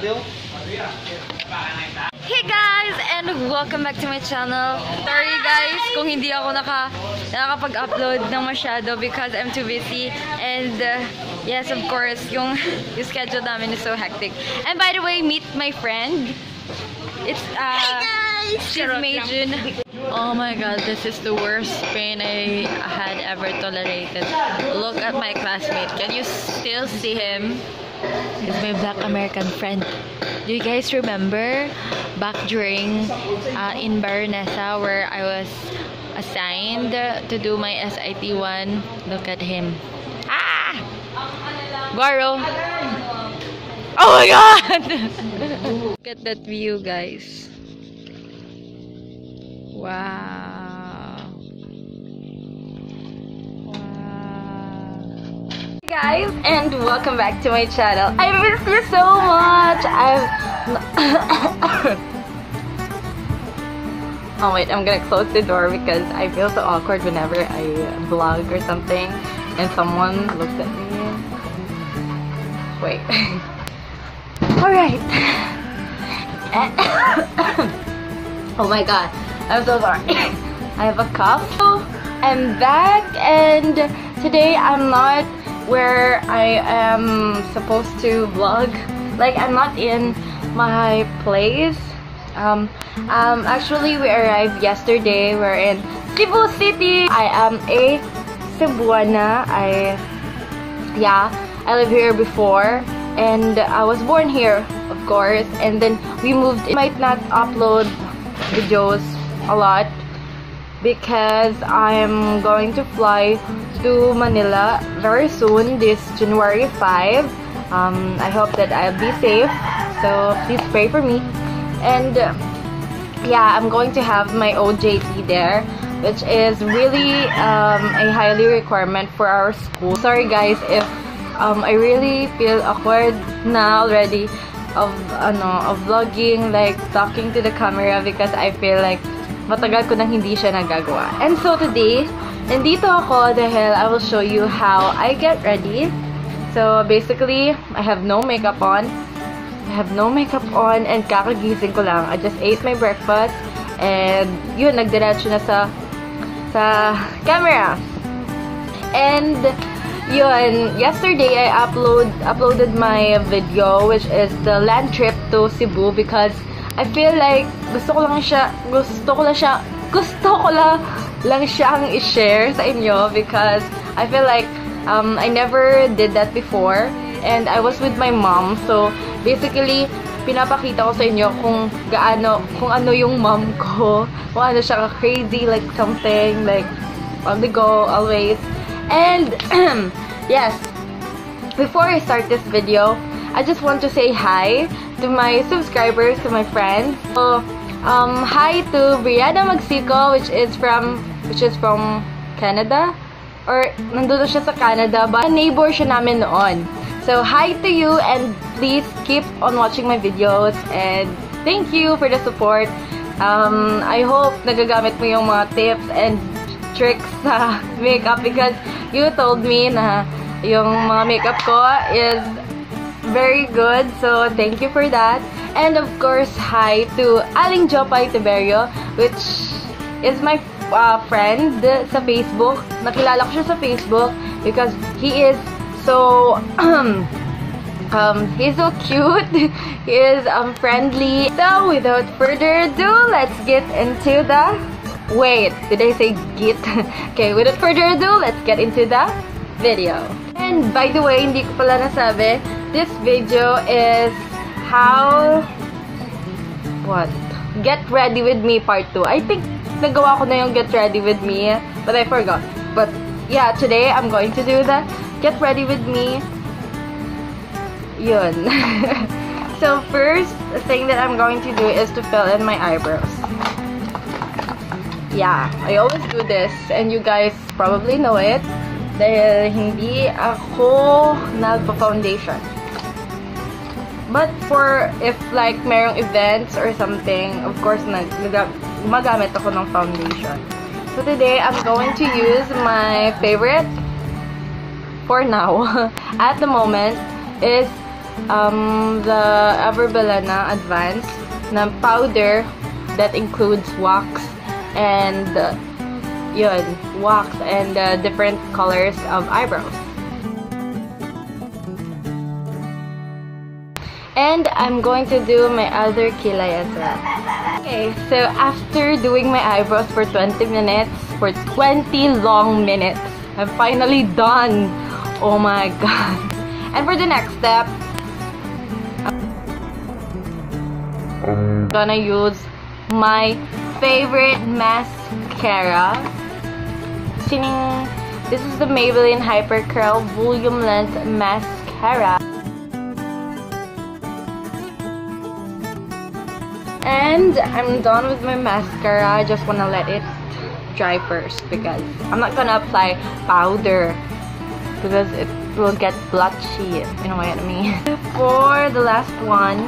Hey guys! And welcome back to my channel. Sorry guys kung hindi ako naka, nakakapag-upload ng masyado because I'm too busy. And uh, yes, of course, yung, yung schedule namin is so hectic. And by the way, meet my friend. It's, uh, she's Meijun. Oh my god, this is the worst pain I had ever tolerated. Look at my classmate. Can you still see him? He's my black American friend. Do you guys remember back during uh, in Baronessa where I was assigned to do my SIT 1? Look at him. Ah! Guaro! Oh my god! Look at that view, guys. Wow. Guys, and welcome back to my channel. I miss you so much. I've. oh wait, I'm gonna close the door because I feel so awkward whenever I vlog or something, and someone looks at me. Wait. All right. oh my god, I'm so sorry. I have a cough. I'm back, and today I'm not where I am supposed to vlog. Like I'm not in my place. Um, um, actually we arrived yesterday. We're in Cebu City. I am a Cebuana. I, yeah, I live here before and I was born here, of course. And then we moved. I might not upload videos a lot because I'm going to fly to Manila very soon, this January 5. Um, I hope that I'll be safe, so please pray for me. And yeah, I'm going to have my OJT there, which is really um, a highly requirement for our school. Sorry guys if um, I really feel awkward now already of ano of vlogging like talking to the camera because I feel like matagal ko nang hindi siya nagagawa. And so today, nandito ako dahil I will show you how I get ready. So basically, I have no makeup on. I have no makeup on and kakagising ko lang. I just ate my breakfast and yun, nagdiretso na sa sa camera. And yun, yesterday I upload uploaded my video which is the land trip to Cebu because I feel like gusto ko lang siya, gusto ko lang siya, gusto ko lang lang siyang i-share sa inyo because I feel like um, I never did that before and I was with my mom. So basically pinapakita ko sa inyo kung gaano, kung ano yung mom ko, kung ano siya crazy like something like on the go always. And yes before I start this video I just want to say hi to my subscribers, to my friends. So, um, hi to Brianna Magsico, which is from, which is from Canada. Or, nandito siya sa Canada, but neighbor siya namin noon. So, hi to you and please keep on watching my videos and thank you for the support. Um, I hope nagagamit mo yung mga tips and tricks sa makeup because you told me na yung mga makeup ko is very good. So, thank you for that. And of course, hi to Aling Jopay Tiberio, which is my uh, friend sa Facebook. Nakilala ko siya sa Facebook because he is so, um, he's so cute. he is um, friendly. So, without further ado, let's get into the... Wait, did I say get? okay, without further ado, let's get into the video. And by the way, hindi ko pala nasabi, this video is how what? Get ready with me part 2 I think nagawa ko na yung get ready with me but I forgot. But yeah today I'm going to do the get ready with me. Yun. So first thing that I'm going to do is to fill in my eyebrows. Yeah I always do this and you guys probably know it. Dahil hindi ako nagpa-foundation But for if like merong events or something, of course, nag gumagamit ako ng foundation. So today, I'm going to use my favorite for now, at the moment, is um, the Everbilena Advance na powder that includes wax and uh, yun, wax and uh, different colors of eyebrows. And I'm going to do my other kilay as well. Okay, so after doing my eyebrows for 20 minutes, for 20 long minutes, I'm finally done. Oh my god. And for the next step, I'm gonna use my favorite mascara. This is the Maybelline Hyper Curl Volume Length Mascara. And I'm done with my mascara. I just wanna let it dry first because I'm not gonna apply powder because it will get blotchy. You know what I mean? For the last one,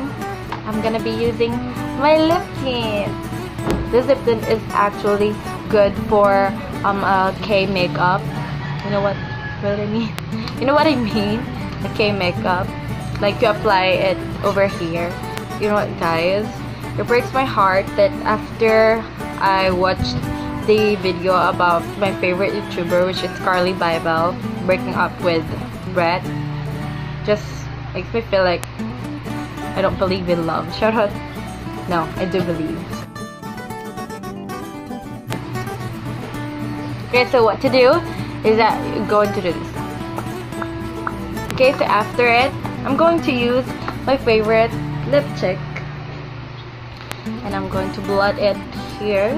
I'm gonna be using my lip tint. This lip tint is actually good for um uh, K makeup. You know what? What I mean? You know what I mean? The K makeup. Like you apply it over here. You know what, guys? It breaks my heart that after I watched the video about my favorite YouTuber, which is Carly Bybel, breaking up with Brett, just makes me feel like I don't believe in love. Shout out. No, I do believe. Okay, so what to do is that you're going to do this. Okay, so after it, I'm going to use my favorite lipstick. And I'm going to blot it here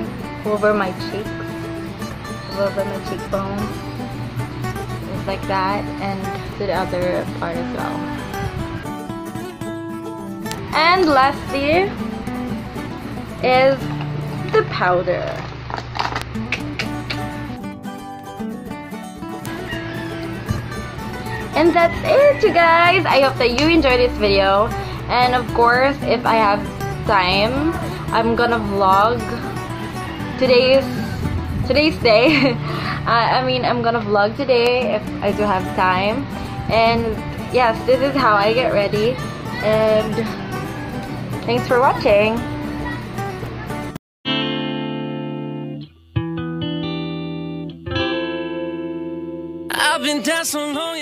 over my cheeks, over my cheekbones, just like that, and to the other part as well. And lastly is the powder. And that's it you guys. I hope that you enjoyed this video. And of course, if I have time, I'm gonna vlog today's today's day. I mean, I'm gonna vlog today if I do have time. And yes, this is how I get ready. And Thanks for watching. I've been down so long